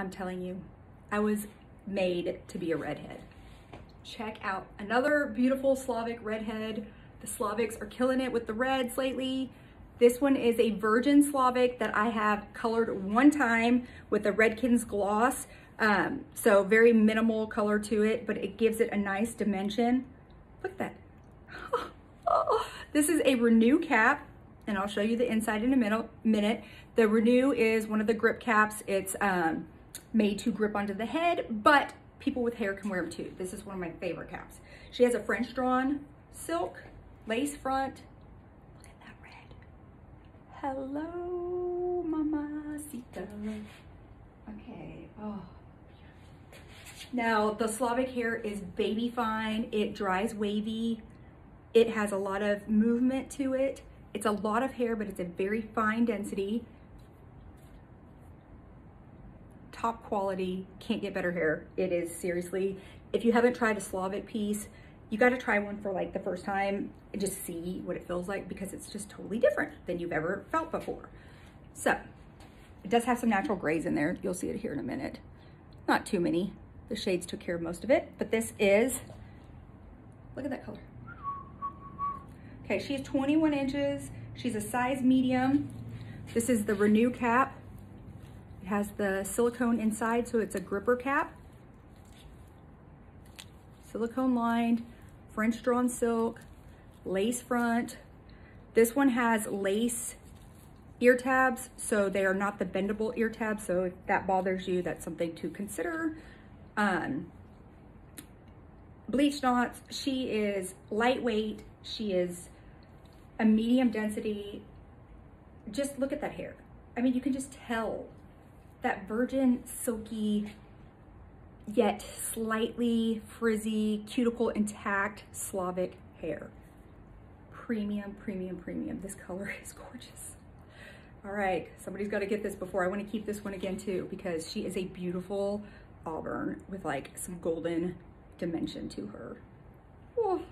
I'm telling you, I was made to be a redhead. Check out another beautiful Slavic redhead. The Slavics are killing it with the reds lately. This one is a virgin Slavic that I have colored one time with the Redken's gloss. Um, so very minimal color to it, but it gives it a nice dimension. Look at that. Oh, this is a Renew cap, and I'll show you the inside in a minute. The Renew is one of the grip caps. It's um, made to grip onto the head, but people with hair can wear them too. This is one of my favorite caps. She has a French drawn silk lace front. Look at that red. Hello, mamacita. Okay, oh. Now, the Slavic hair is baby fine. It dries wavy. It has a lot of movement to it. It's a lot of hair, but it's a very fine density. Top quality, can't get better hair. It is seriously, if you haven't tried a Slavic piece, you gotta try one for like the first time and just see what it feels like because it's just totally different than you've ever felt before. So, it does have some natural grays in there. You'll see it here in a minute. Not too many. The shades took care of most of it, but this is, look at that color. Okay, she's 21 inches. She's a size medium. This is the Renew cap. It has the silicone inside, so it's a gripper cap. Silicone lined, French drawn silk, lace front. This one has lace ear tabs, so they are not the bendable ear tabs. So if that bothers you, that's something to consider. Um, bleach knots, she is lightweight. She is a medium density. Just look at that hair. I mean, you can just tell that virgin, silky, yet slightly frizzy, cuticle intact Slavic hair. Premium, premium, premium. This color is gorgeous. All right, somebody's got to get this before. I want to keep this one again too because she is a beautiful auburn with like some golden dimension to her. Oh.